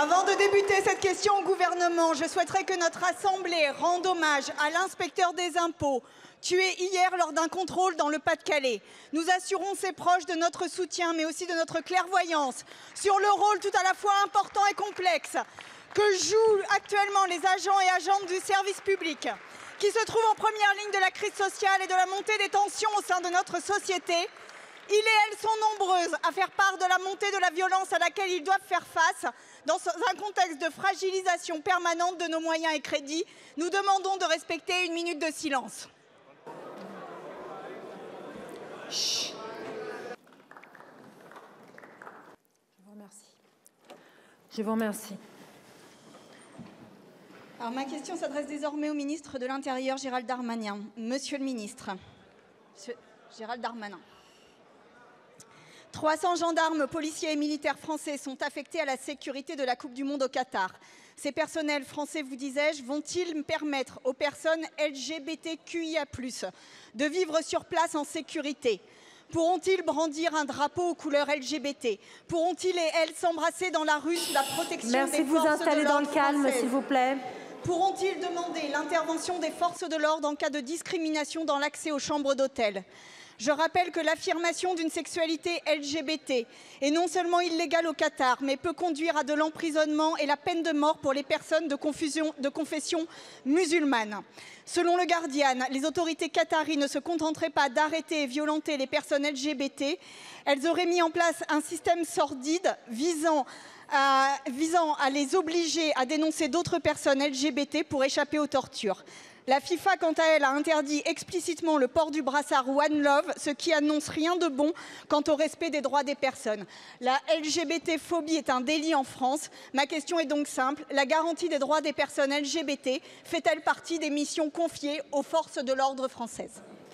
Avant de débuter cette question au gouvernement, je souhaiterais que notre Assemblée rende hommage à l'inspecteur des impôts, tué hier lors d'un contrôle dans le Pas-de-Calais. Nous assurons ses proches de notre soutien, mais aussi de notre clairvoyance sur le rôle tout à la fois important et complexe que jouent actuellement les agents et agentes du service public, qui se trouvent en première ligne de la crise sociale et de la montée des tensions au sein de notre société. Ils et elles sont nombreuses à faire part de la montée de la violence à laquelle ils doivent faire face dans un contexte de fragilisation permanente de nos moyens et crédits. Nous demandons de respecter une minute de silence. Je vous remercie. Je vous remercie. Alors, ma question s'adresse désormais au ministre de l'Intérieur, Gérald Darmanin. Monsieur le ministre, Monsieur Gérald Darmanin. 300 gendarmes, policiers et militaires français sont affectés à la sécurité de la Coupe du Monde au Qatar. Ces personnels français, vous disais-je, vont-ils permettre aux personnes LGBTQIA de vivre sur place en sécurité? Pourront-ils brandir un drapeau aux couleurs LGBT Pourront-ils et elles s'embrasser dans la rue sous la protection Merci des de vous installer dans le calme, s'il vous plaît. Pourront-ils demander l'intervention des forces de l'ordre en cas de discrimination dans l'accès aux chambres d'hôtel? Je rappelle que l'affirmation d'une sexualité LGBT est non seulement illégale au Qatar, mais peut conduire à de l'emprisonnement et la peine de mort pour les personnes de, confession musulmane. Selon le Guardian, les autorités qataries ne se contenteraient pas d'arrêter et violenter les personnes LGBT, elles auraient mis en place un système sordide visant à les obliger à dénoncer d'autres personnes LGBT pour échapper aux tortures. La FIFA, quant à elle, a interdit explicitement le port du brassard One Love, ce qui annonce rien de bon quant au respect des droits des personnes. La LGBT-phobie est un délit en France. Ma question est donc simple. La garantie des droits des personnes LGBT fait-elle partie des missions confiées aux forces de l'ordre françaises?